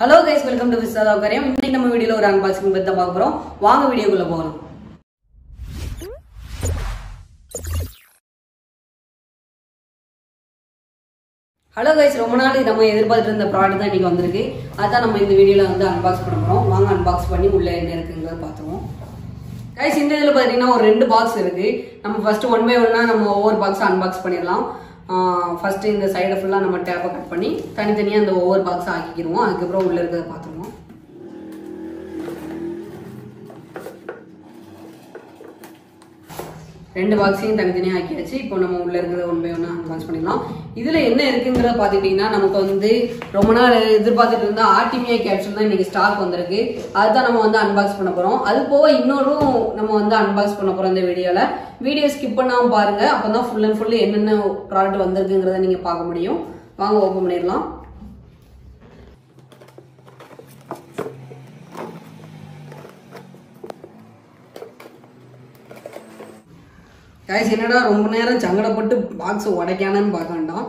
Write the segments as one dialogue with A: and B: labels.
A: Hello guys welcome to விசா கரியம் இன்னைக்கு நம்ம வீடியோல ஒரு அன்பாக்சிங் பத்தி தான் பார்க்க வாங்க வீடியோக்குள்ள போகலாம். ஹலோ கைஸ் ரொம்ப நாள் நம்ம எதிர்பார்த்துட்டு இருந்த ப்ராடக்ட் தான் இன்னைக்கு வந்திருக்கு. அதான் நம்ம இந்த வீடியோல வந்து அன்பாக்ஸ் பண்ண போறோம். வாங்க அன்பாக்ஸ் பண்ணி உள்ள என்ன இருக்குங்கிறத பார்த்துருவோம். கைஸ் இந்த இதில் பார்த்தீங்கன்னா ஒரு ரெண்டு பாக்ஸ் இருக்கு. நம்ம ஃபர்ஸ்ட் ஒன் பை ஒன்னா நம்ம ஒவ்வொரு பாக்ஸ் அன்பாக்ஸ் பண்ணிடலாம். ஃபர்ஸ்ட் இந்த சைடை ஃபுல்லாக நம்ம டேப்பை கட் பண்ணி தனித்தனியாக அந்த ஒவ்வொரு பாக்ஸ் ஆக்கிக்கிடுவோம். அதுக்கப்புறம் உள்ளே இருக்கிறத பார்த்துருவோம். ரெண்டு பாக்ஸையும் தனித்தனியாக ஆக்கியாச்சு. இப்போ நம்ம உள்ள இருக்கிறத ஒன் பை ஒன்று அன்பாக்ஸ் பண்ணிடலாம். இதில் என்ன இருக்குங்கிறத பார்த்துக்கிட்டிங்கன்னா நமக்கு வந்து ரொம்ப நாள் எதிர்பார்த்துட்டு இருந்த ஆர்டிமியா கேப்சூல் தான் இன்றைக்கி ஸ்டாக் வந்திருக்கு. அதுதான் நம்ம வந்து அன்பாக்ஸ் பண்ண போகிறோம் அது போக இன்னொரும் நம்ம வந்து அன்பாக்ஸ் பண்ண போகிறோம் இந்த வீடியோவில் வீடியோ ஸ்கிப் பண்ணாமல் பாருங்கள் அப்போ தான் ஃபுல் அண்ட் ஃபுல் என்னென்ன ப்ராடக்ட் வந்திருக்குங்கிறத நீங்கள் பார்க்க முடியும். வாங்க ஓப்பன் பண்ணிடலாம். கைஸ் என்னடா ரொம்ப நேரம் சங்கடப்பட்டு பாக்ஸ் உடைக்கானன்னு பார்க்க வேண்டாம்.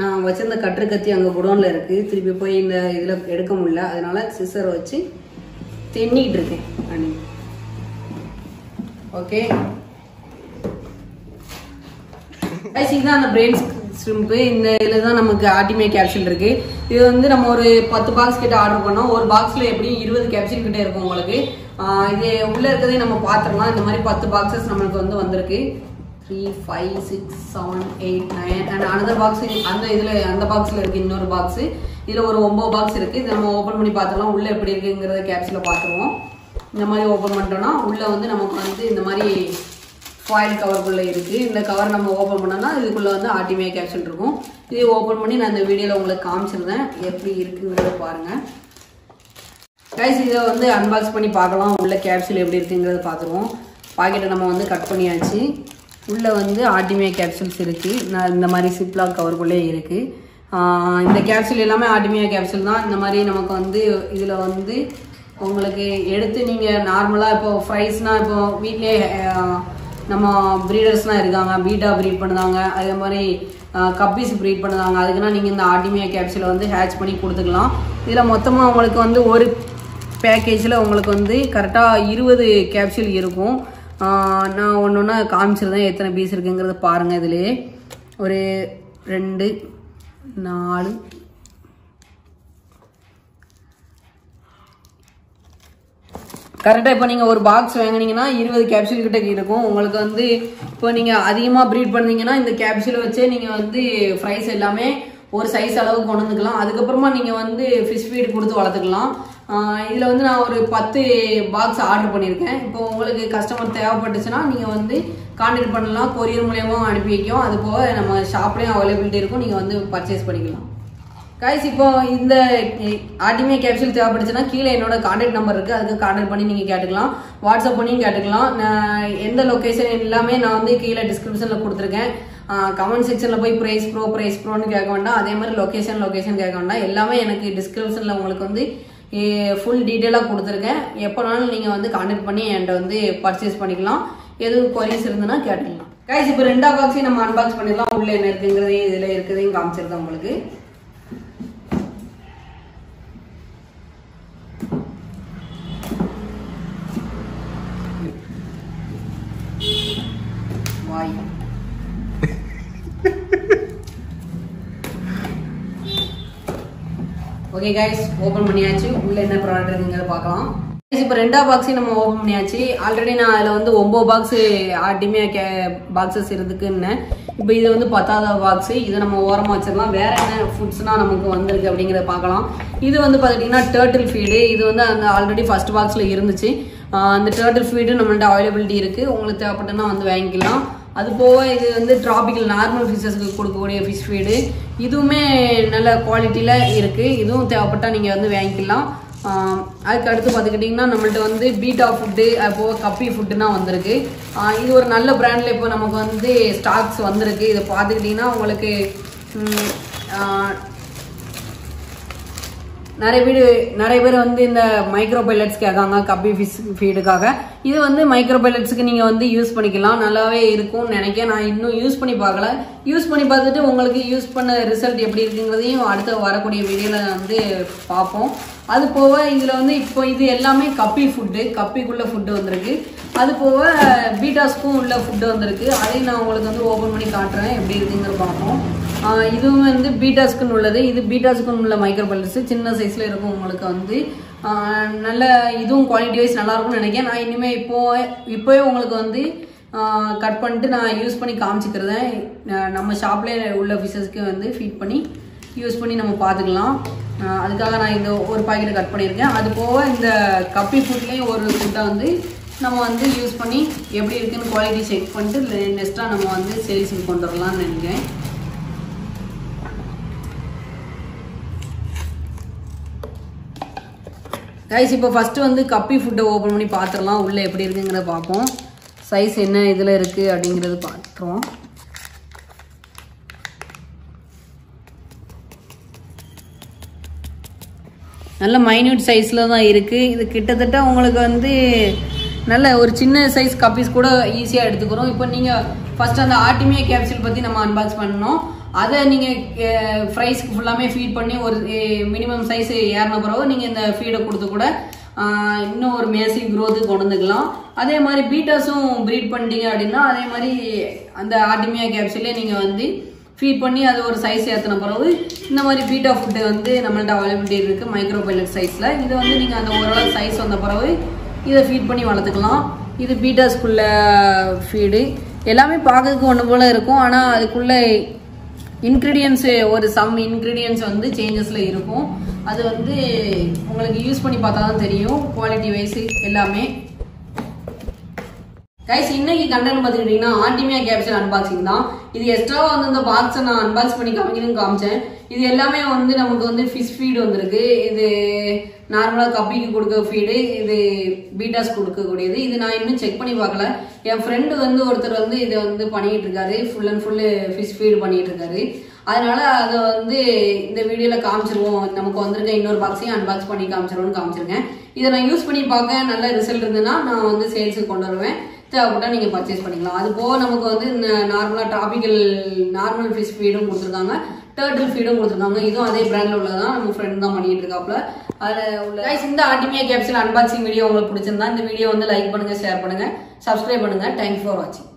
A: நான் வச்சிருந்த கற்று கத்தி அங்கே குடோனில் இருக்குது திருப்பி போய் இந்த இதில் எடுக்க முடியல. அதனால சிசர் வச்சு தென்னிட்டு இருக்கேன் அணி ஓகே கைஸ் இதுதான் அந்த பிரெயின் ஸ்ட்ரிம்பு இந்த இதில் தான் நமக்கு ஆர்டிமே கேப்ஷன் இருக்குது இது வந்து நம்ம ஒரு பத்து பாக்ஸ் கிட்ட ஆர்டர் பண்ணோம். ஒரு பாக்ஸில் எப்படியும் இருபது கேப்ஷன் கிட்டே இருக்கும் உங்களுக்கு. இது உள்ள இருக்கிறதே நம்ம பார்த்துடலாம் இந்த மாதிரி பத்து பாக்ஸஸ் நம்மளுக்கு வந்து வந்திருக்கு. Three five six seven eight nine and another box அந்த இதில் அந்த பாக்ஸில் இருக்குது இன்னொரு பாக்ஸு இதில் ஒரு ஒம்பது பாக்ஸ் இருக்குது இதை நம்ம ஓப்பன் பண்ணி பார்த்துடலாம் உள்ளே எப்படி இருக்குங்கிறத கேப்ஷனில் பார்த்துருவோம் இந்த மாதிரி ஓப்பன் பண்ணிட்டோம்னா உள்ளே வந்து நமக்கு வந்து இந்த மாதிரி ஃபாயில் கவருக்குள்ள இருக்குது இந்த கவர் நம்ம ஓப்பன் பண்ணோம்னா இதுக்குள்ளே வந்து ஆர்டிமியா கேப்சூல் இருக்கும். இதை ஓப்பன் பண்ணி நான் இந்த வீடியோவில் உங்களுக்கு காமிச்சிருந்தேன். எப்படி இருக்குங்கிறத பாருங்கள் கைஸ் இதை வந்து அன்பாக்ஸ் பண்ணி பார்க்கலாம். உள்ள கேப்சூல் எப்படி இருக்குங்கிறத பார்த்துருவோம். பாக்கெட்டை நம்ம வந்து கட் பண்ணியாச்சு. உள்ளே வந்து ஆர்டிமியா கேப்சூல்ஸ் இருக்குது நான் இந்த மாதிரி சிப்லாக் கவருக்குள்ளே இருக்குது இந்த கேப்சூல் எல்லாமே ஆர்டிமியா கேப்சூல் தான். இந்த மாதிரி நமக்கு வந்து இதில் வந்து உங்களுக்கு எடுத்து நீங்கள் நார்மலாக இப்போ ஃப்ரைஸ்னால் இப்போ வீட்லேயே நம்ம ப்ரீடர்ஸ்லாம் இருக்காங்க பீட்டா ப்ரீட் பண்ணுதாங்க அதே மாதிரி கப்பீஸ் ப்ரீட் பண்ணுதாங்க அதுக்குன்னா நீங்கள் இந்த ஆர்டிமியா கேப்சூலை வந்து ஹேட்ச் பண்ணி கொடுத்துக்கலாம். இதில் மொத்தமாக உங்களுக்கு வந்து ஒரு பேக்கேஜில் உங்களுக்கு வந்து கரெக்டாக இருபது கேப்சியல் இருக்கும். நான் ஒன்று ஒன்றா காமிச்சிருந்தேன் எத்தனை பீஸ் இருக்குங்கிறத பாருங்கள் இதிலே ஒரு ரெண்டு நாலு கரெக்டாக இப்போ நீங்கள் ஒரு பாக்ஸ் வாங்குனீங்கன்னா இருபது கேப்சூல் கிட்ட இருக்கும். உங்களுக்கு வந்து இப்போ நீங்கள் அதிகமாக ப்ரீட் பண்ணீங்கன்னா இந்த கேப்சூல் வச்சே நீங்கள் வந்து ஃப்ரைஸ் எல்லாமே ஒரு சைஸ் அளவுக்கு கொண்டு வந்துக்கலாம். அதுக்கப்புறமா நீங்கள் வந்து ஃபிஷ் ஃபீட் கொடுத்து வளர்த்துக்கலாம். இதில் வந்து நான் ஒரு பத்து பாக்ஸ் ஆர்டர் பண்ணியிருக்கேன். இப்போ உங்களுக்கு கஸ்டமர் தேவைப்பட்டுச்சுன்னா நீங்கள் வந்து கான்டாக்ட் பண்ணலாம். கொரியர் மூலியமாக அனுப்பி வைக்கும் அது போக நம்ம ஷாப்லேயும் அவைலபிலிட்டி இருக்கும். நீங்கள் வந்து பர்ச்சேஸ் பண்ணிக்கலாம். கைஸ் இப்போ இந்த ஆர்டிமே கேப்சூல் தேவைப்படுச்சுன்னா கீழே என்னோட கான்டாக்ட் நம்பர் இருக்கு. அதுக்கு கான்டாக்ட் பண்ணி நீங்க கேட்டுக்கலாம். வாட்ஸ்அப் பண்ணியும் கேட்டுக்கலாம். நான் எந்த லொக்கேஷன் எல்லாமே நான் வந்து கீழே டிஸ்கிரிப்ஷன்ல கொடுத்துருக்கேன். கமெண்ட் செக்ஷன்ல போய் பிரைஸ் ப்ரோ பிரைஸ் ப்ரோன்னு கேட்க வேண்டாம். அதே மாதிரி லொக்கேஷன் லொக்கேஷன் கேட்க வேண்டாம். எல்லாமே எனக்கு டிஸ்கிரிப்ஷன்ல உங்களுக்கு வந்து ஃபுல் டீட்டெயிலாக கொடுத்துருக்கேன். எப்போனாலும் நீங்கள் வந்து கான்டாக்ட் பண்ணி என்கிட்ட வந்து பர்ச்சேஸ் பண்ணிக்கலாம். எதுவும் கொரியஸ் இருந்ததுன்னா கேட்டுக்கலாம். கைஸ் இப்போ ரெண்டா பாக்ஸையும் நம்ம அன்பாக்ஸ் பண்ணிடலாம். உள்ளே என்ன இருக்குங்கிறதையும் இதில் இருக்கிறதையும் காமிச்சிருந்தேன் உங்களுக்கு. ஓகே கைஸ் ஓபன் பண்ணியாச்சு. உள்ள என்ன ப்ராடக்ட் இருக்குங்கிறத பார்க்கலாம். இப்போ ரெண்டா பாக்ஸையும் நம்ம ஓபன் பண்ணியாச்சு. ஆல்ரெடி நான் அதில் வந்து ஒம்பது பாக்ஸ் ஆட்டியுமே கே பாக்ஸஸ் இருக்குன்னு. இப்போ இது வந்து பத்தாவது பாக்ஸு இதை நம்ம ஓரமாக வச்சிடலாம். வேற என்ன ஃபுட்ஸ்னால் நமக்கு வந்திருக்கு அப்படிங்கிறத பார்க்கலாம். இது வந்து பார்த்துட்டிங்கன்னா டேர்ட்டில் ஃபீடு இது வந்து அந்த ஆல்ரெடி ஃபர்ஸ்ட் பாக்ஸில் இருந்துச்சு. அந்த டேர்ட்டில் ஃபீடு நம்மள்ட்ட அவைலபிலிட்டி இருக்குது உங்களுக்கு தேவைப்பட்டுன்னா வந்து வாங்கிக்கலாம். அது போக இது வந்து டிராபிக்கல் நார்மல் ஃபிஷஸ்க்கு கொடுக்கக்கூடிய ஃபிஷ் ஃபீடு இதுவுமே நல்ல குவாலிட்டியில் இருக்குது இதுவும் தேவைப்பட்டால் நீங்கள் வந்து வாங்கிக்கலாம். அதுக்கடுத்து அதுக்கு அடுத்து பார்த்துக்கிட்டிங்கன்னா நம்மள்ட்ட வந்து பீட்டா ஃபுட்டு அது போக கப்பி ஃபுட்டுனா வந்திருக்கு. இது ஒரு நல்ல பிராண்டில் இப்போ நமக்கு வந்து ஸ்டாக்ஸ் வந்திருக்கு. இதை பார்த்துக்கிட்டிங்கன்னா உங்களுக்கு நிறைய பேர் நிறைய பேர் வந்து இந்த மைக்ரோ பைலட்ஸ் கேட்காங்க கப்பி ஃபிஷ் ஃபீடுக்காக இது வந்து மைக்ரோ பைலட்ஸ்க்கு நீங்கள் வந்து யூஸ் பண்ணிக்கலாம். நல்லாவே இருக்கும்னு நினைக்க நான் இன்னும் யூஸ் பண்ணி பார்க்கல. யூஸ் பண்ணி பார்த்துட்டு உங்களுக்கு யூஸ் பண்ண ரிசல்ட் எப்படி இருக்குங்கிறதையும் அடுத்த வரக்கூடிய வீடியோவில் வந்து பார்ப்போம். அது போக இதில் வந்து இப்போ இது எல்லாமே கப்பி ஃபுட்டு கப்பிக்குள்ளே ஃபுட்டு வந்திருக்கு. அது போக பீட்டாஸ்க்கும் உள்ள ஃபுட்டு வந்திருக்கு. அதையும் நான் உங்களுக்கு வந்து ஓப்பன் பண்ணி காட்டுறேன். எப்படி இருக்குங்கிற பார்ப்போம். இதுவும் வந்து பீட்டாஸ்குன்னு உள்ளது. இது பீட்டாஸ்குன்னு உள்ள மைக்ரோ பல்ஸ் சின்ன சைஸில் இருக்கும் உங்களுக்கு வந்து. நல்ல இதுவும் குவாலிட்டி வைஸ் நல்லா இருக்கும்னு நினைக்கிறேன். நான் இனிமேல் இப்போ இப்போவே உங்களுக்கு வந்து கட் பண்ணிட்டு நான் யூஸ் பண்ணி காமிச்சிக்கிறதேன் நம்ம ஷாப்லேயே உள்ள ஃபிஷஸ்க்கு வந்து ஃபீட் பண்ணி யூஸ் பண்ணி நம்ம பார்த்துக்கலாம். அதுக்காக நான் இந்த ஒரு பாக்கெட் கட் பண்ணியிருக்கேன். அது போக இந்த கப்பி ஃபுட்லேயும் ஒரு ஃபுட்டை வந்து நம்ம வந்து யூஸ் பண்ணி எப்படி இருக்குன்னு குவாலிட்டி செக் பண்ணிட்டு நெக்ஸ்ட்டாக நம்ம வந்து சேல்ஸுக்கு கொண்டு வரலாம்னு நினைக்கிறேன். கைஸ் இப்போ ஃபஸ்ட்டு வந்து கப்பி ஃபுட்டை ஓப்பன் பண்ணி பார்த்துடலாம் உள்ளே எப்படி இருக்குங்கிறத பார்ப்போம். சைஸ் என்ன இதில் இருக்குது அப்படிங்கிறது பார்த்துருவோம் நல்ல மைன்யூட் சைஸில் தான் இருக்குது இது கிட்டத்தட்ட உங்களுக்கு வந்து நல்ல ஒரு சின்ன சைஸ் கப்பீஸ் கூட ஈஸியாக எடுத்துக்கிறோம். இப்போ நீங்கள் ஃபர்ஸ்ட் அந்த ஆர்டிமியா கேப்சூல் பற்றி நம்ம அன்பாக்ஸ் பண்ணோம் அதை நீங்கள் ஃப்ரைஸ்க்கு ஃபுல்லாமே ஃபீட் பண்ணி ஒரு மினிமம் சைஸ் ஏறின பிறகு நீங்கள் இந்த ஃபீடை கொடுத்து கூட இன்னும் ஒரு மேசிவ் க்ரோத்து கொண்டு வந்துக்கலாம். அதே மாதிரி பீட்டாஸும் ப்ரீட் பண்ணிட்டீங்க அப்படின்னா அதே மாதிரி அந்த ஆர்டிமியா கேப்சூலே நீங்கள் வந்து ஃபீட் பண்ணி அது ஒரு சைஸ் ஏற்றின பிறகு இந்த மாதிரி பீட்டா ஃபுட்டு வந்து நம்மள்ட்ட அவைலபிலிட்டி இருக்குது மைக்ரோ பைலட் சைஸில் இது வந்து நீங்கள் அந்த ஓரளவு சைஸ் வந்த பிறகு இதை ஃபீட் பண்ணி வளர்த்துக்கலாம். இது பீட்டாஸ்குள்ள ஃபீடு எல்லாமே பார்க்கறதுக்கு ஒன்று போல் இருக்கும். ஆனால் அதுக்குள்ளே இன்க்ரீடியன்ஸு ஒரு சம் இன்க்ரீடியன்ஸ் வந்து சேஞ்சஸில் இருக்கும். அது வந்து உங்களுக்கு யூஸ் பண்ணி பார்த்தா தான் தெரியும். குவாலிட்டி வைஸ் எல்லாமே. கைஸ் இன்னைக்கு கண்டென்ட் பார்த்துக்கிட்டிங்கன்னா ஆர்டிமியா கேப்சர் அன்பாக்சிங் தான். இது எக்ஸ்ட்ரா வந்து இந்த பாக்ஸை நான் அன்பாக்ஸ் பண்ணி காமிக்கணும்னு காமிச்சேன். இது எல்லாமே வந்து நமக்கு வந்து ஃபிஷ் ஃபீடு வந்திருக்கு. இது நார்மலாக கப்பிக்கு கொடுக்க ஃபீடு இது பீட்டாஸ் கொடுக்கக்கூடியது. இது நான் இன்னும் செக் பண்ணி பார்க்கல. என் ஃப்ரெண்டு வந்து ஒருத்தர் வந்து இதை வந்து பண்ணிட்டு இருக்காரு. Full and full fish feed பண்ணிட்டு இருக்காரு. அதனால அதை வந்து இந்த வீடியோவில் காமிச்சிருவோம். நமக்கு வந்திருக்க இன்னொரு பாக்ஸையும் அன்பாக்ஸ் பண்ணி காமிச்சிருவோம்னு காமிச்சிருக்கேன். இதை நான் யூஸ் பண்ணி பார்க்க நல்ல ரிசல்ட் இருந்ததுன்னா நான் வந்து சேல்ஸுக்கு கொண்டு வருவேன். தேவைப்பட்டா நீங்கள் பர்ச்சேஸ் பண்ணிக்கலாம். அது போக நமக்கு வந்து நார்மலாக ட்ராபிக்கல் நார்மல் ஃபிஷ் ஃபீடும் கொடுத்துருக்காங்க. டேர்டில் ஃபீடும் கொடுத்துருக்காங்க. இதுவும் அதே பிராண்டில் உள்ளதான் நம்ம ஃப்ரெண்ட் தான் பண்ணிட்டு இருக்காப்புல அதில் உள்ள கைஸ் இந்த ஆர்டிமியா கேப்சல் அன்பாக்சிங் வீடியோ உங்களுக்கு பிடிச்சிருந்தா இந்த வீடியோ வந்து லைக் பண்ணுங்கள் ஷேர் பண்ணுங்க சப்ஸ்கிரைப் பண்ணுங்க. தேங்க்ஸ் ஃபார் வாட்சிங்